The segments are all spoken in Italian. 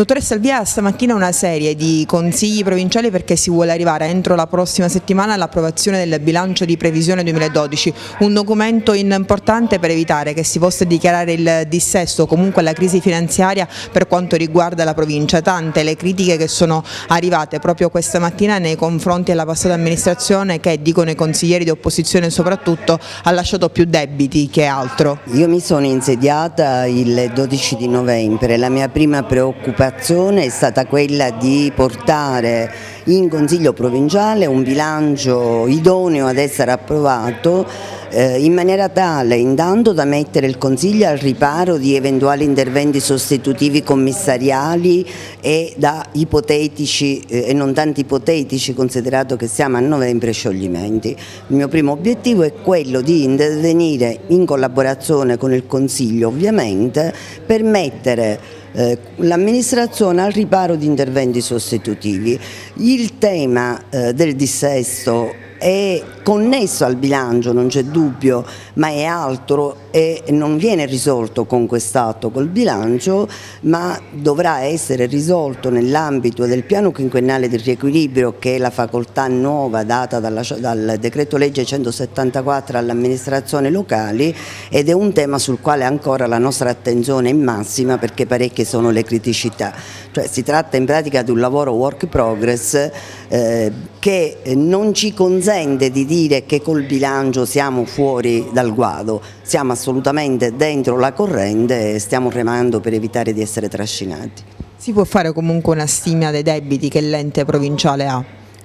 Dottoressa Alvia, stamattina una serie di consigli provinciali perché si vuole arrivare entro la prossima settimana all'approvazione del bilancio di previsione 2012, un documento importante per evitare che si possa dichiarare il dissesto o comunque la crisi finanziaria per quanto riguarda la provincia. Tante le critiche che sono arrivate proprio questa mattina nei confronti della passata amministrazione che, dicono i consiglieri di opposizione soprattutto, ha lasciato più debiti che altro. Io mi sono insediata il 12 di novembre, la mia prima preoccupazione preoccupazione è stata quella di portare in Consiglio provinciale un bilancio idoneo ad essere approvato eh, in maniera tale intanto da mettere il Consiglio al riparo di eventuali interventi sostitutivi commissariali e da ipotetici eh, e non tanti ipotetici considerato che siamo a novembre scioglimenti. Il mio primo obiettivo è quello di intervenire in collaborazione con il Consiglio ovviamente per mettere eh, l'amministrazione al riparo di interventi sostitutivi. Il tema eh, del dissesto è connesso al bilancio, non c'è dubbio, ma è altro e non viene risolto con quest'atto col bilancio, ma dovrà essere risolto nell'ambito del piano quinquennale di riequilibrio che è la facoltà nuova data dalla, dal decreto legge 174 alle amministrazioni locali ed è un tema sul quale ancora la nostra attenzione è massima perché parecchie sono le criticità. Cioè, si tratta in pratica di un lavoro work progress eh, che non ci consente di dire che col bilancio siamo fuori dal guado, siamo assolutamente dentro la corrente e stiamo remando per evitare di essere trascinati. Si può fare comunque una stima dei debiti che l'ente provinciale ha?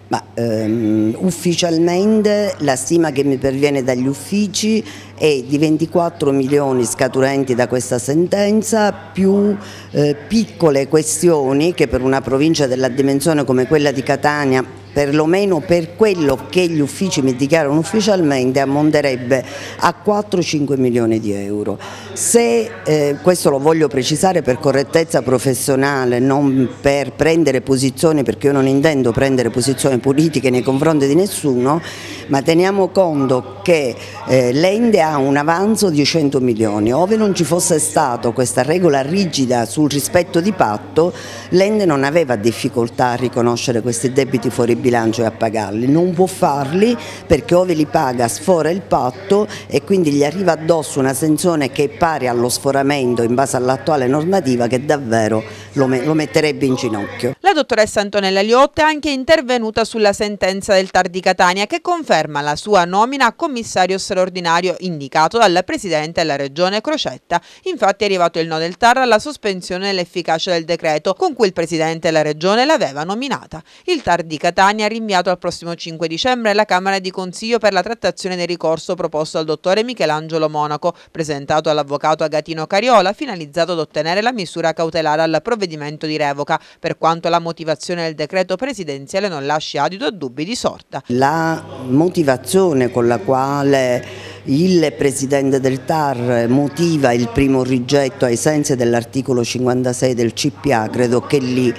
Ma, ehm, ufficialmente la stima che mi perviene dagli uffici è di 24 milioni scaturenti da questa sentenza più eh, piccole questioni che per una provincia della dimensione come quella di Catania perlomeno per quello che gli uffici mi dichiarano ufficialmente ammonterebbe a 4-5 milioni di euro. Se, eh, questo lo voglio precisare per correttezza professionale, non per prendere posizioni, perché io non intendo prendere posizioni politiche nei confronti di nessuno, ma teniamo conto che eh, l'Ende ha un avanzo di 100 milioni, ove non ci fosse stata questa regola rigida sul rispetto di patto, l'Ende non aveva difficoltà a riconoscere questi debiti fuori bilancio e a pagarli, non può farli perché ove li paga sfora il patto e quindi gli arriva addosso una sanzione che è pari allo sforamento in base all'attuale normativa che davvero lo, lo metterebbe in ginocchio. La dottoressa Antonella Liotta è anche intervenuta sulla sentenza del TAR di Catania che conferma la sua nomina a commissario straordinario indicato dal Presidente della Regione Crocetta. Infatti è arrivato il no del TAR alla sospensione dell'efficacia del decreto con cui il Presidente della Regione l'aveva nominata. Il TAR di Catania ha rinviato al prossimo 5 dicembre la Camera di Consiglio per la trattazione del ricorso proposto dal dottore Michelangelo Monaco, presentato all'avvocato Agatino Cariola, finalizzato ad ottenere la misura cautelare al provvedimento di revoca, per quanto la motivazione del decreto presidenziale non lasci adito a dubbi di sorta. La motivazione con la quale il Presidente del TAR motiva il primo rigetto ai sensi dell'articolo 56 del CPA, credo che lì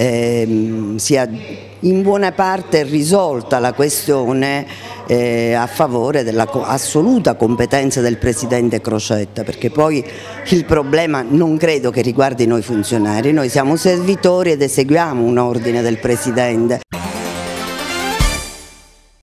ehm, sia in buona parte risolta la questione eh, a favore dell'assoluta competenza del Presidente Crocetta, perché poi il problema non credo che riguardi noi funzionari, noi siamo servitori ed eseguiamo un ordine del Presidente.